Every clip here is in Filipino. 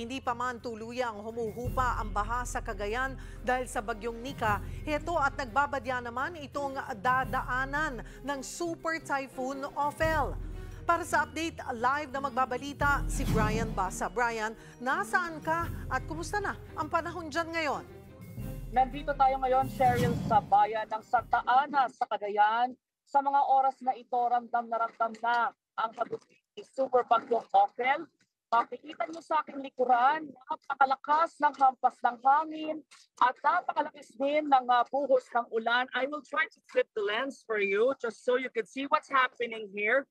Hindi pa man tuluyang humuhupa ang baha sa Cagayan dahil sa bagyong Nika. Heto at nagbabadya naman itong dadaanan ng Super Typhoon Ophel. Para sa update, live na magbabalita si Brian Basa. Brian, nasaan ka at kumusta na ang panahon dyan ngayon? Nandito tayo ngayon, Cheryl, sa bayan ng Santa Ana sa Cagayan. Sa mga oras na ito, ramdam na ramdam na ang hagutin ni Super Bagyong Ophel. Makikita niyo sa aking likuran, napakalakas ng hampas ng hangin at napakalakas din ng uh, buhos ng ulan. I will try to flip the lens for you just so you can see what's happening here.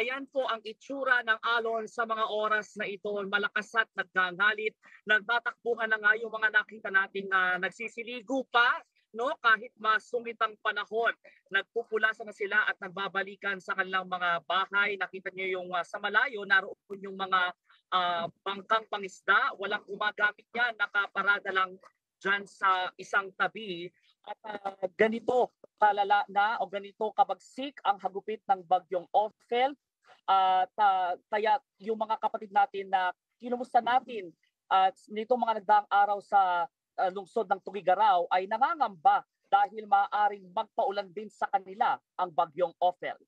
Ayan po ang itsura ng alon sa mga oras na ito. Malakas at naggangalit. Nagtatakbuhan na nga yung mga nakita nating uh, nagsisiligo pa no kahit masungit ang panahon nagpupulasa na sila at nagbabalikan sa kanilang mga bahay nakita niyo yung uh, sa malayo naroon yung mga uh, bangkang pangisda walang gumagamit yan nakaparada lang dyan sa isang tabi at uh, ganito kalala na o ganito kabagsik ang hagupit ng bagyong Ophel at uh, kaya yung mga kapatid natin na kinumusta natin at nito mga nagdaang araw sa uh, lungsod ng Tugigaraw ay nangangamba dahil maaaring magpaulan din sa kanila ang bagyong Ophel.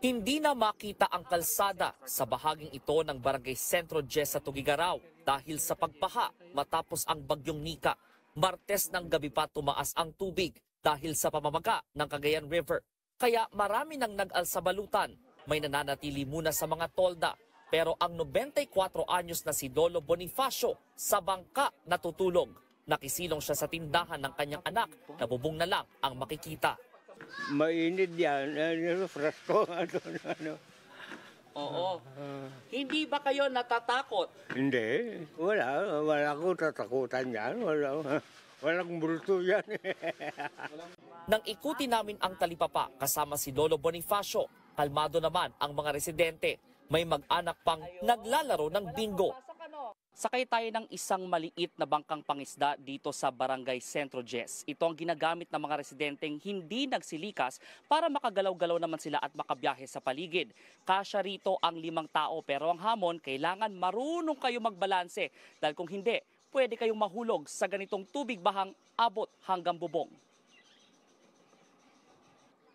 Hindi na makita ang kalsada sa bahaging ito ng Barangay Sentro Jess sa Tugigaraw dahil sa pagbaha matapos ang bagyong Nika. Martes ng gabi pa tumaas ang tubig dahil sa pamamaga ng Cagayan River. Kaya marami nang nag-alsabalutan. May nananatili muna sa mga tolda pero ang 94 anyos na si Dolo Bonifacio sa bangka natutulog. Nakisilong siya sa tindahan ng kanyang anak na bubong na lang ang makikita. Mainit yan. Ano, fresko. Ano, ano. Oo. Hindi ba kayo natatakot? Hindi. Wala. Wala akong tatakutan yan. Wala. Walang bulto yan. Nang ikuti namin ang talipapa kasama si Lolo Bonifacio, kalmado naman ang mga residente. May mag-anak pang naglalaro ng bingo. Sakay tayo ng isang maliit na bangkang pangisda dito sa Barangay Centro Jess. Ito ang ginagamit ng mga residenteng hindi nagsilikas para makagalaw-galaw naman sila at makabiyahe sa paligid. Kasya rito ang limang tao pero ang hamon, kailangan marunong kayo magbalanse dahil kung hindi, pwede kayong mahulog sa ganitong tubig bahang abot hanggang bubong.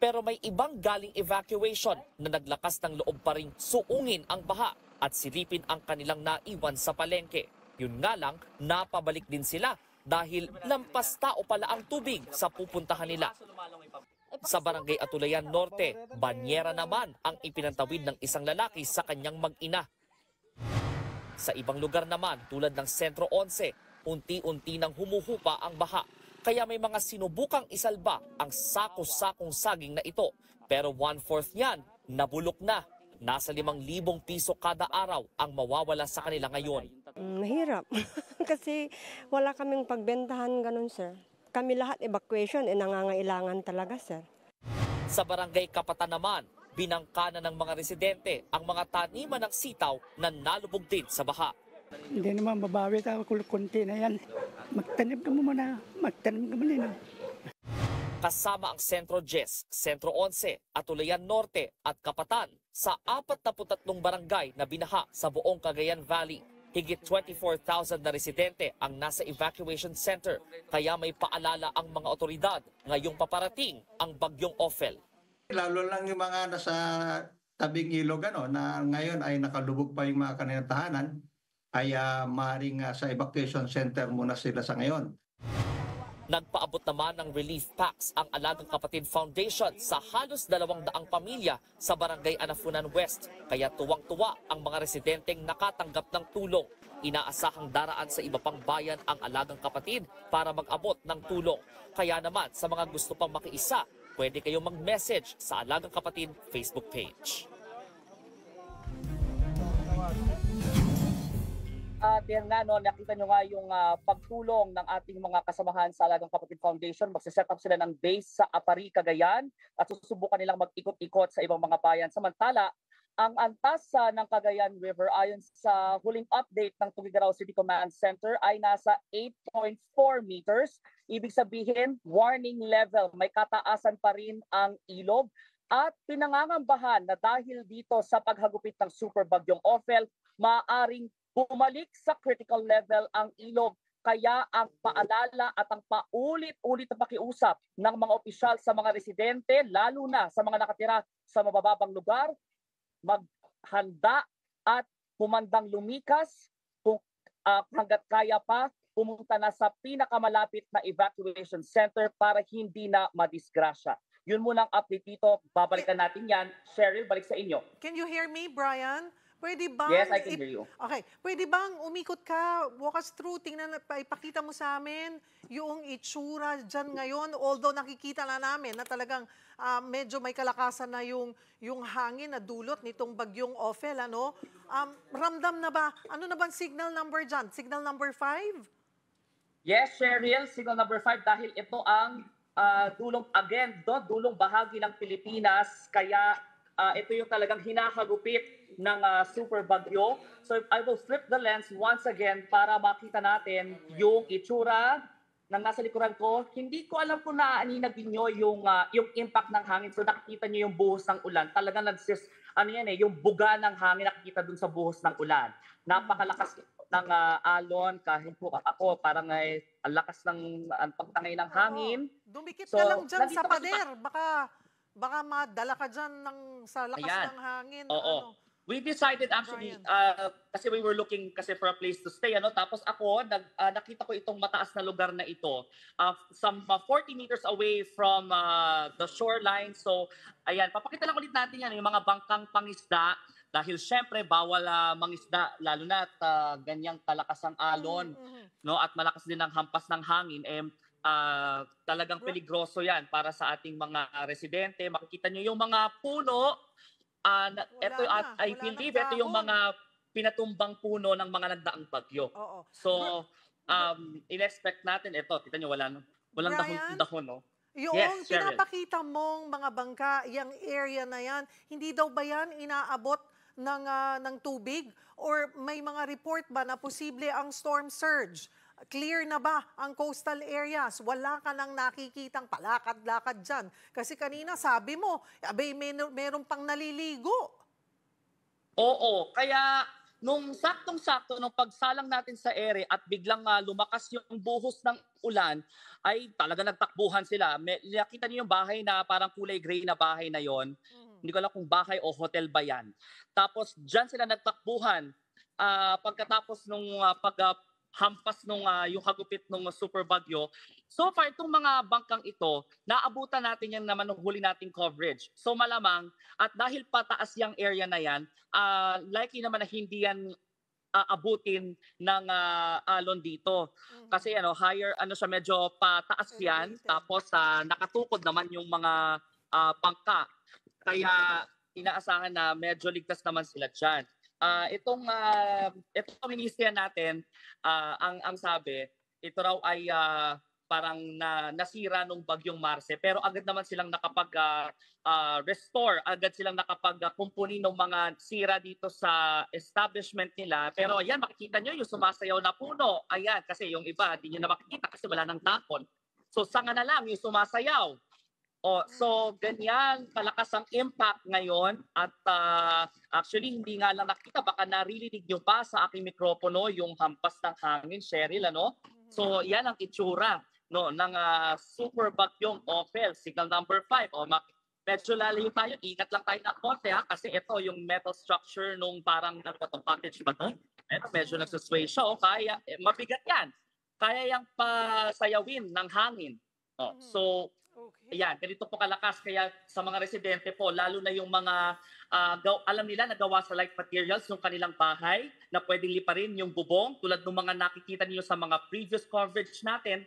Pero may ibang galing evacuation na naglakas ng loob pa rin suungin ang baha at silipin ang kanilang naiwan sa palengke. Yun nga lang, napabalik din sila dahil lampas tao pala ang tubig sa pupuntahan nila. Sa barangay Atulayan Norte, banyera naman ang ipinantawid ng isang lalaki sa kanyang mag-ina. Sa ibang lugar naman tulad ng Sentro 11, unti-unti nang humuhupa ang baha. Kaya may mga sinubukang isalba ang sako-sakong saging na ito. Pero one-fourth niyan, nabulok na. Nasa limang libong piso kada araw ang mawawala sa kanila ngayon. Mm, Mahirap. Kasi wala kaming pagbentahan ganun, sir. Kami lahat evacuation, eh, nangangailangan talaga, sir. Sa barangay Kapatan naman, binangkana ng mga residente ang mga taniman ng sitaw na nalubog din sa baha. Hindi naman babawi tayo kunti na yan. Magtanim ka mo muna. Magtanim ka muna. Kasama ang Sentro Jess, Sentro 11, Atulayan Norte at Kapatan sa 43 barangay na binaha sa buong Cagayan Valley. Higit 24,000 na residente ang nasa evacuation center kaya may paalala ang mga otoridad ngayong paparating ang bagyong Ophel. Lalo lang yung mga nasa tabing ilog ano, na ngayon ay nakalubog pa yung mga kanilang tahanan ay uh, maaaring uh, sa evacuation center muna sila sa ngayon. Nagpaabot naman ng relief packs ang Alagang Kapatid Foundation sa halos dalawang daang pamilya sa Barangay Anafunan West. Kaya tuwang-tuwa ang mga residenteng nakatanggap ng tulong. Inaasahang daraan sa iba pang bayan ang Alagang Kapatid para mag-abot ng tulong. Kaya naman sa mga gusto pang makiisa, pwede kayong mag-message sa Alagang Kapatid Facebook page. At yan nga, no, nakita nyo nga yung uh, pagtulong ng ating mga kasamahan sa Alagang Kapatid Foundation. Magsiset up sila ng base sa Apari, Cagayan at susubukan nilang mag-ikot-ikot sa ibang mga bayan. Samantala, ang antas uh, ng Cagayan River ayon sa huling update ng Tugigaraw City Command Center ay nasa 8.4 meters. Ibig sabihin, warning level. May kataasan pa rin ang ilog at pinangangambahan na dahil dito sa paghagupit ng super bagyong Ophel, maaring bumalik sa critical level ang ilog. Kaya ang paalala at ang paulit-ulit na pakiusap ng mga opisyal sa mga residente, lalo na sa mga nakatira sa mabababang lugar, maghanda at humandang lumikas kung ah, hanggat kaya pa pumunta na sa pinakamalapit na evacuation center para hindi na madisgrasya. Yun muna ang update dito. Babalikan natin yan. Cheryl, balik sa inyo. Can you hear me, Brian? Pwede bang... Yes, I can hear you. Okay. Pwede bang umikot ka, walk us through, tingnan, pa- ipakita mo sa amin yung itsura dyan ngayon. Although nakikita na namin na talagang ah, medyo may kalakasan na yung, yung hangin na dulot nitong bagyong Ophel, ano? Um, ramdam na ba? Ano na bang signal number dyan? Signal number 5? Yes, Cheryl, signal number 5 dahil ito ang ah, dulong again, do, dulong bahagi ng Pilipinas kaya ah, ito yung talagang hinahagupit ng ah, super bagyo. So I will flip the lens once again para makita natin yung itsura ng nasa likuran ko. Hindi ko alam kung naaaninag niyo yung ah, yung impact ng hangin. So nakikita niyo yung buhos ng ulan. Talagang nagsis ano yan eh, yung buga ng hangin nakikita dun sa buhos ng ulan. Napakalakas ng ah, alon kahit po ako parang ay ang lakas ng ang pagtangay ng hangin. Oo. Dumikit So, ka lang dyan nandito sa pader. Baka, baka madala ka dyan ng, sa lakas Ayan. ng hangin. Oo. Ano? We decided actually Brian. uh, kasi we were looking kasi for a place to stay ano tapos ako nag, ah, nakita ko itong mataas na lugar na ito uh, some uh, 40 meters away from uh, the shoreline so ayan papakita lang ulit natin yan yung mga bangkang pangisda dahil syempre bawal ah, mangisda lalo na at ah, ganyang kalakas ang alon Mhm. no at malakas din ang hampas ng hangin eh ah, talagang peligroso 'yan para sa ating mga residente makikita niyo yung mga puno ah, na, Wala ito na, at I believe ito yung mga pinatumbang puno ng mga nagdaang bagyo Oo. so um in-expect natin ito kita niyo wala walang Brian? dahon dahon no Yung Yes, pinapakita mong mga bangka, yung area na yan, hindi daw ba yan inaabot ng, ah, ng tubig? Or may mga report ba na posible ang storm surge? Clear na ba ang coastal areas? Wala ka nang nakikitang palakad-lakad dyan. Kasi kanina sabi mo, abay, may, meron pang naliligo. Oo, kaya nung saktong-sakto nung pagsalang natin sa ere at biglang ah, lumakas yung buhos ng ulan, ay talaga nagtakbuhan sila. May, nakita niyo yung bahay na parang kulay gray na bahay na yon. Hindi ko alam kung bahay o hotel ba yan. Tapos diyan sila nagtakbuhan. Ah, pagkatapos nung ah, pag ah, hampas nung ah, yung hagupit nung super bagyo. So far itong mga bangkang ito, naabutan natin yan naman nung huli nating coverage. So malamang at dahil pataas yung area na yan, ah, likely naman na hindi yan aabutin ng ah, alon dito. Mhm. Kasi ano, higher ano siya medyo pataas yan tapos ah, nakatukod naman yung mga ah, bangka. Kaya inaasahan na medyo ligtas naman sila diyan. Ah, itong uh, itong ministry natin ah, ang ang sabi, ito raw ay ah, parang na, nasira nung bagyong Marse pero agad naman silang nakapag ah, ah, restore, agad silang nakapag ah, kumpuni ng mga sira dito sa establishment nila. Pero ayan, makikita nyo yung sumasayaw na puno. Ayan, kasi yung iba, di nyo na makikita kasi wala nang takon. So sanga na lang yung sumasayaw. O, so ganyan kalakas ang impact ngayon at ah, actually hindi nga lang nakita baka naririnig nyo pa sa aking mikropono yung hampas ng hangin Cheryl ano? So yan ang itsura no ng ah, super bagyong Ophel signal number 5 o mak- medyo lalayo tayo ingat lang tayo ng konti ha kasi ito yung metal structure nung parang ano cottage ba to? Ito medyo nagsusway siya o kaya eh, mabigat yan. Kaya yang pasayawin ng hangin Oh, Mhm. so Okay. Ayan, ganito po kalakas. Kaya sa mga residente po, lalo na yung mga, ah, gaw- alam nila na gawa sa light materials yung kanilang bahay, na pwedeng liparin yung bubong, tulad ng mga nakikita niyo sa mga previous coverage natin,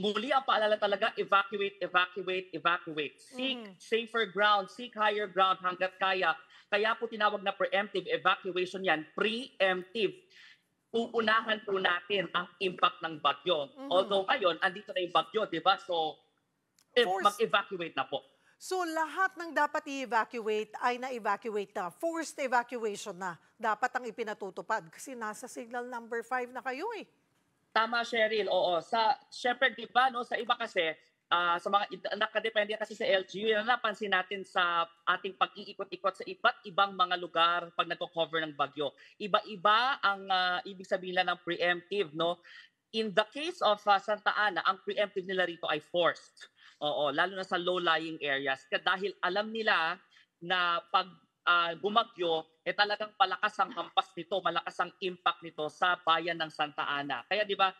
muli ang paalala talaga, evacuate, evacuate, evacuate. Seek Mhm. safer ground, seek higher ground hanggat kaya. Kaya po tinawag na preemptive evacuation yan, preemptive uunahan po natin ang impact ng bagyo. Mhm. Although ngayon, andito na yung bagyo, di ba? So, mag-evacuate na po. So lahat ng dapat i-evacuate ay na-evacuate na. Forced evacuation na. Dapat ang ipinatutupad. Kasi nasa signal number 5 na kayo eh. Tama, Cheryl. Oo. Sa, syempre, di ba, no, sa iba kasi, ah, sa mga nakadepende kasi sa LGU, yan ang napansin natin sa ating pag-iikot-ikot sa iba't ibang mga lugar pag nagko-cover ng bagyo. Iba-iba ang ah, ibig sabihin nila ng preemptive, no? In the case of ah, Santa Ana, ang preemptive nila rito ay forced. Oo, lalo na sa low-lying areas. Dahil alam nila na pag ah, bumagyo, eh talagang palakas ang hampas nito, malakas ang impact nito sa bayan ng Santa Ana. Kaya di ba,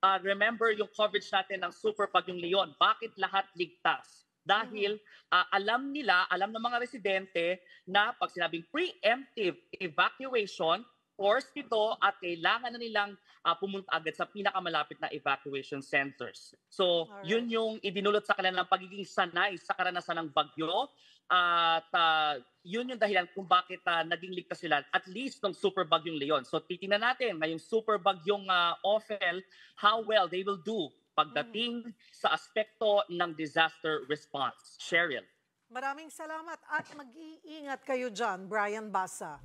ah, remember yung coverage natin ng Super Pagyong Leon. Bakit lahat ligtas? Dahil ah, alam nila, alam ng mga residente na pag sinabing preemptive evacuation, forced ito at kailangan na nilang ah, pumunta agad sa pinakamalapit na evacuation centers. So, Alright. yun yung idinulot sa kanila ng pagiging sanay sa karanasan ng bagyo at ah, yun yung dahilan kung bakit ah, naging ligtas sila at least ng super bagyong Leon. So titingnan natin ngayong super bagyong uh, Ophel how well they will do pagdating sa aspekto ng disaster response. Cheryl. Maraming salamat at mag-iingat kayo dyan, Brian Basa.